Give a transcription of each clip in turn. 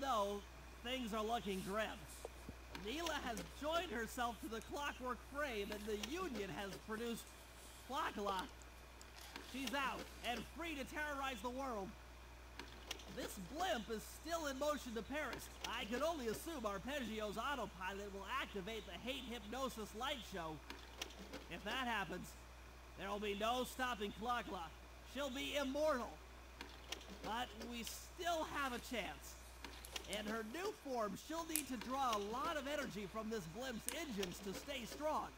know, things are looking grim. Neyla has joined herself to the Clockwerk frame and the Union has produced Clockla. She's out and free to terrorize the world. This blimp is still in motion to Paris. I can only assume Arpeggio's autopilot will activate the hate hypnosis light show. If that happens, there will be no stopping Clockla. She'll be immortal. But we still have a chance. In her new form, she'll need to draw a lot of energy from this blimp's engines to stay strong.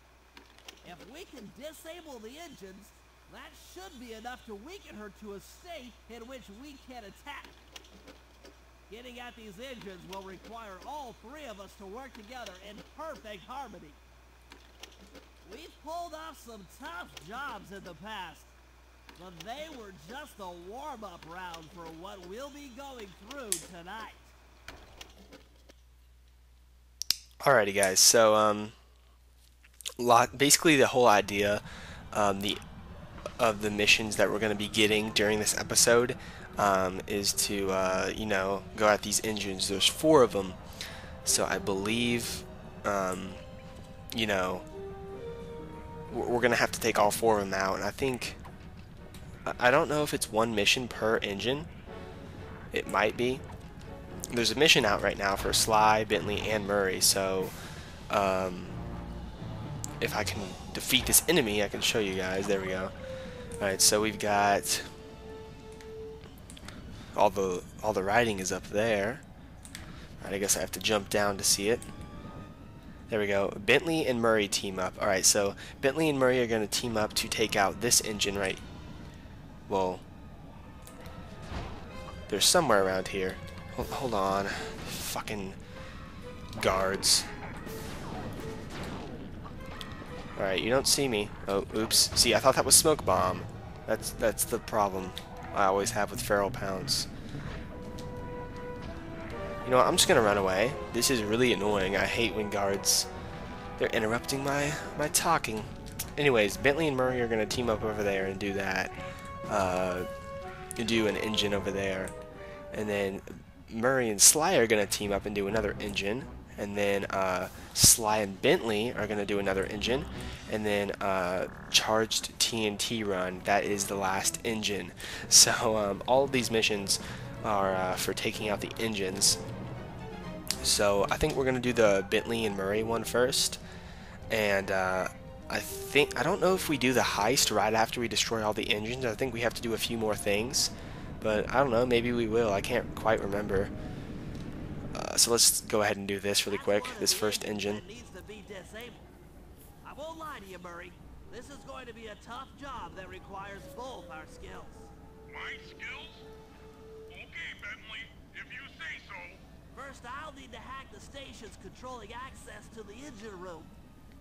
If we can disable the engines, that should be enough to weaken her to a state in which we can attack. Getting at these engines will require all three of us to work together in perfect harmony. We've pulled off some tough jobs in the past, but they were just a warm-up round for what we'll be going through tonight. Alrighty, guys. So, um, lot basically the whole idea, um, the of the missions that we're going to be getting during this episode um, is to, uh, you know, go at these engines. There's four of them, so I believe, um, you know, we're going to have to take all four of them out. And I think, I don't know if it's one mission per engine. It might be there's a mission out right now for Sly, Bentley, and Murray, so um, if I can defeat this enemy, I can show you guys. There we go. Alright, so we've got all the all the writing is up there. Alright, I guess I have to jump down to see it. There we go. Bentley and Murray team up. Alright, so Bentley and Murray are going to team up to take out this engine right. Well, there's somewhere around here. Hold, hold on. Fucking guards. Alright, you don't see me. Oh, oops. See, I thought that was smoke bomb. That's that's the problem I always have with feral pounce. You know what, I'm just gonna run away. This is really annoying. I hate when guards they're interrupting my my talking. Anyways, Bentley and Murray are gonna team up over there and do that. Uh, do an engine over there, and then Murray and Sly are going to team up and do another engine. And then uh, Sly and Bentley are going to do another engine. And then uh, Charged TNT Run, that is the last engine. So um, all of these missions are uh, for taking out the engines. So I think we're going to do the Bentley and Murray one first. And uh, I think, I don't know if we do the heist right after we destroy all the engines. I think we have to do a few more things. But I don't know, maybe we will. I can't quite remember. Uh, so let's go ahead and do this really quick, this first engine. I won't lie to you, Murray. This is going to be a tough job that requires both our skills. My skills? Okay, Bentley, if you say so. First, I'll need to hack the stations controlling access to the engine room.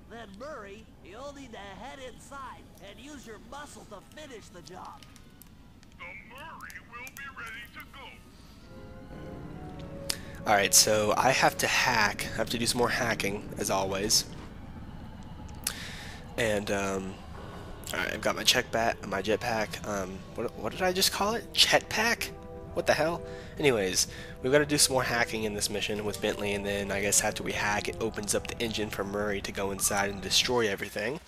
Then, Murray, you'll need to head inside and use your muscle to finish the job. Alright, so I have to hack. I have to do some more hacking, as always. And, um, alright, I've got my check bat, my jetpack. Um, what, what did I just call it? Jetpack? What the hell? Anyways, we've got to do some more hacking in this mission with Bentley, and then I guess after we hack, it opens up the engine for Murray to go inside and destroy everything.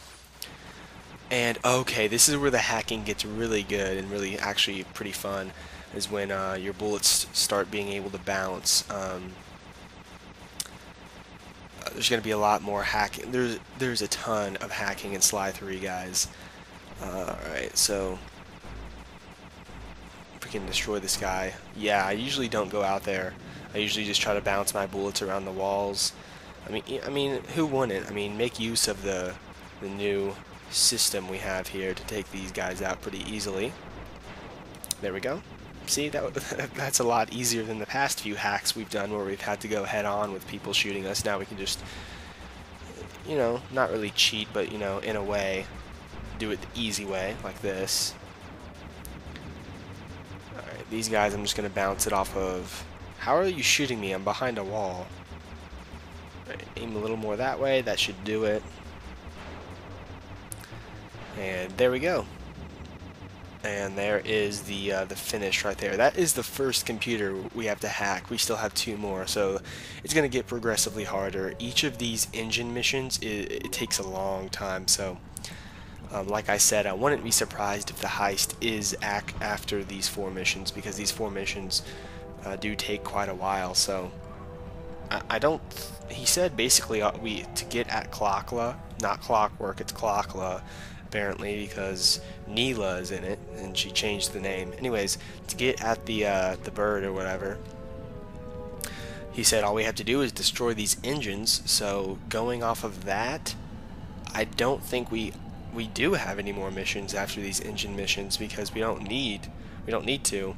And okay, this is where the hacking gets really good and really actually pretty fun, is when uh, your bullets start being able to bounce. Um, uh, there's going to be a lot more hacking. There's there's a ton of hacking in Sly 3, guys. Uh, Alright, so freaking destroy this guy. Yeah, I usually don't go out there. I usually just try to bounce my bullets around the walls. I mean, I mean, who wouldn't? I mean, make use of the the new system we have here to take these guys out pretty easily. There we go. See, that that's a lot easier than the past few hacks we've done where we've had to go head on with people shooting us. Now we can just, you know, not really cheat, but, you know, in a way, do it the easy way, like this. Alright, these guys I'm just going to bounce it off of... How are you shooting me? I'm behind a wall. Right, aim a little more that way, that should do it. And there we go. And there is the uh, the finish right there. That is the first computer we have to hack. We still have two more, so it's going to get progressively harder. Each of these engine missions, it, it takes a long time, so... Um, like I said, I wouldn't be surprised if the heist is after these four missions, because these four missions uh, do take quite a while, so... I, I don't... He said basically uh, we to get at Clockla, not Clockwerk, it's Clockla, apparently, because Neyla is in it, and she changed the name. Anyways, to get at the, uh, the bird or whatever, he said all we have to do is destroy these engines, so going off of that, I don't think we we do have any more missions after these engine missions because we don't need we don't need to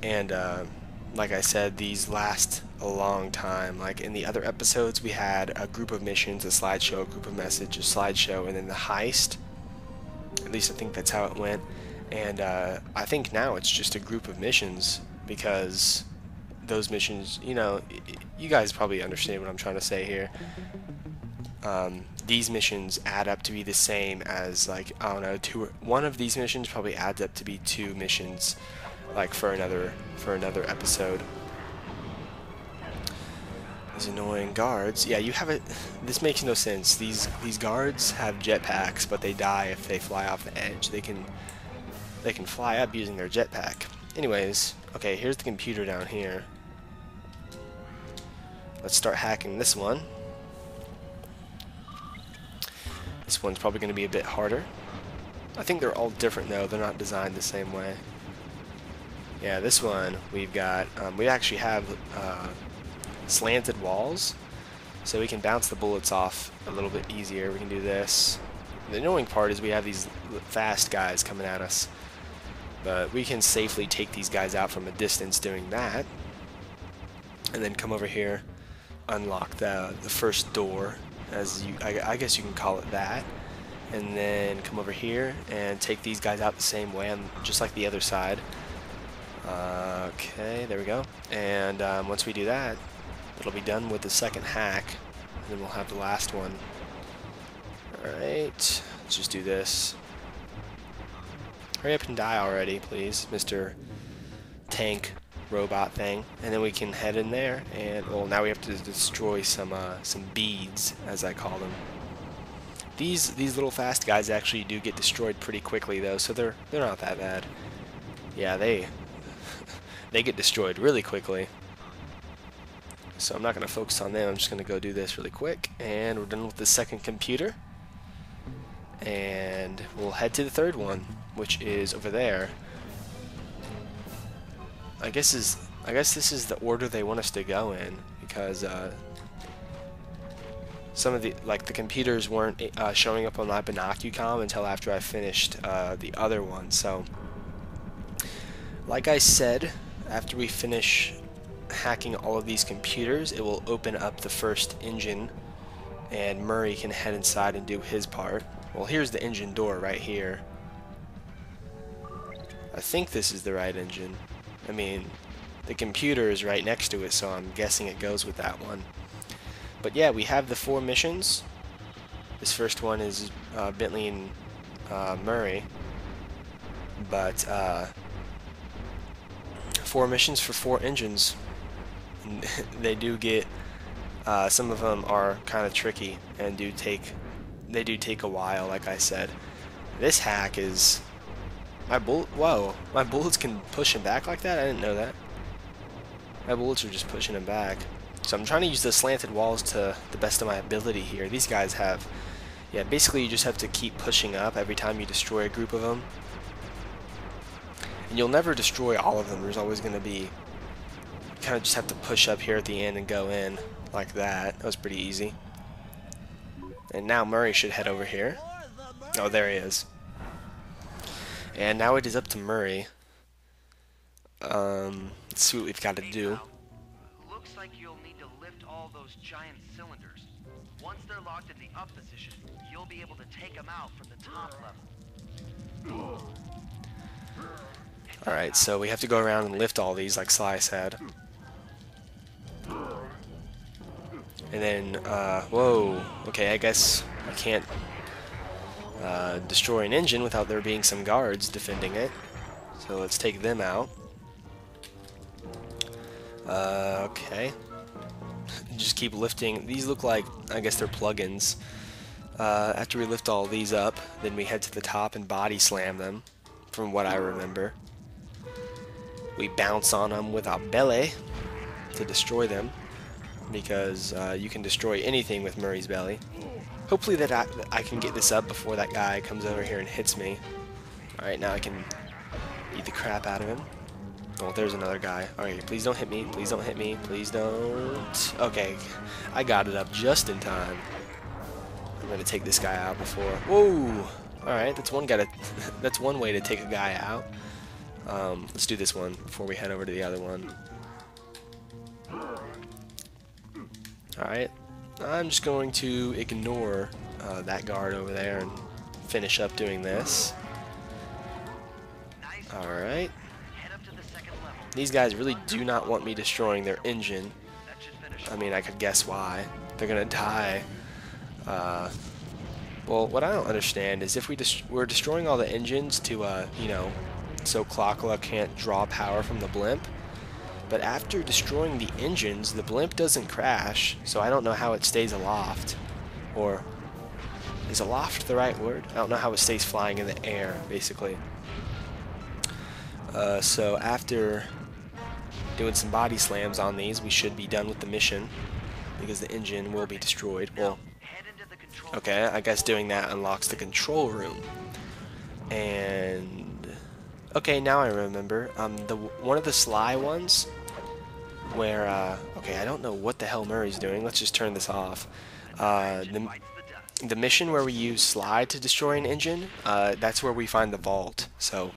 and uh, like I said these last a long time. Like in the other episodes we had a group of missions a slideshow a group of messages a slideshow and then the heist. At least I think that's how it went. And uh, I think now it's just a group of missions because those missions you know you guys probably understand what I'm trying to say here. Um, these missions add up to be the same as like I don't know two one of these missions probably adds up to be two missions like for another for another episode. These annoying guards. Yeah you have it this makes no sense. These these guards have jetpacks but they die if they fly off the edge. They can they can fly up using their jetpack. Anyways okay here's the computer down here. Let's start hacking this one. This one's probably going to be a bit harder. I think they're all different though, they're not designed the same way. Yeah, this one we've got, um, we actually have uh, slanted walls, so we can bounce the bullets off a little bit easier. We can do this. The annoying part is we have these fast guys coming at us, but we can safely take these guys out from a distance doing that, and then come over here, unlock the, the first door, as you, I, I, guess you can call it that. And then come over here and take these guys out the same way, on, just like the other side. Okay, there we go. And um, once we do that, it'll be done with the second hack, and then we'll have the last one. Alright, let's just do this. Hurry up and die already, please, Mr. Tank robot thing, and then we can head in there, and well, now we have to destroy some uh, some beads, as I call them. These these little fast guys actually do get destroyed pretty quickly though, so they're they're not that bad. Yeah, they they get destroyed really quickly. So I'm not going to focus on them. I'm just going to go do this really quick, and we're done with the second computer. And we'll head to the third one, which is over there. I guess is I guess this is the order they want us to go in because uh, some of the like the computers weren't uh, showing up on my Binocucom until after I finished uh, the other one. So, like I said, after we finish hacking all of these computers, it will open up the first engine, and Murray can head inside and do his part. Well, here's the engine door right here. I think this is the right engine. I mean, the computer is right next to it, so I'm guessing it goes with that one. But yeah, we have the four missions. This first one is uh, Bentley and uh, Murray. But, uh, four missions for four engines. they do get, uh, some of them are kind of tricky and do take, they do take a while, like I said. This hack is my bullet, whoa, my bullets can push him back like that? I didn't know that. My bullets are just pushing him back. So I'm trying to use the slanted walls to the best of my ability here. These guys have, yeah, basically you just have to keep pushing up every time you destroy a group of them. And you'll never destroy all of them. There's always going to be, you kind of just have to push up here at the end and go in like that. That was pretty easy. And now Murray should head over here. Oh, there he is. And now it is up to Murray. Um, let's see what we've got to do. Looks like you'll need to lift all those giant cylinders. Once they're locked in the up position, you'll be able to take them out from the top level. Alright, so we have to go around and lift all these like Sly said. And then, uh, whoa, okay, I guess I can't uh, destroy an engine without there being some guards defending it. So let's take them out. Uh, okay. Just keep lifting. These look like, I guess they're plugins. Uh, after we lift all these up, then we head to the top and body slam them, from what I remember. We bounce on them with our belly to destroy them, because uh, you can destroy anything with Murray's belly. Hopefully that I, I can get this up before that guy comes over here and hits me. Alright, now I can eat the crap out of him. Oh, there's another guy. Alright, please don't hit me. Please don't hit me. Please don't. Okay, I got it up just in time. I'm gonna take this guy out before. Whoa! Alright, that's one guy to, that's one way to take a guy out. Um, let's do this one before we head over to the other one. Alright, I'm just going to ignore uh, that guard over there and finish up doing this. Alright. Head up to the second level. These guys really do not want me destroying their engine. That should finish. I mean, I could guess why. They're gonna die. Uh, well, what I don't understand is if we we're destroying all the engines to, uh, you know, so Clockla can't draw power from the blimp. But after destroying the engines, the blimp doesn't crash, so I don't know how it stays aloft. Or, is aloft the right word? I don't know how it stays flying in the air, basically. Uh, so after doing some body slams on these, we should be done with the mission because the engine will be destroyed. Well, Head into the control. okay, I guess doing that unlocks the control room. And okay, now I remember. Um, the one of the sly ones where uh, okay, I don't know what the hell Murray's doing. Let's just turn this off. Uh, the the mission where we use slide to destroy an engine, uh, that's where we find the vault. So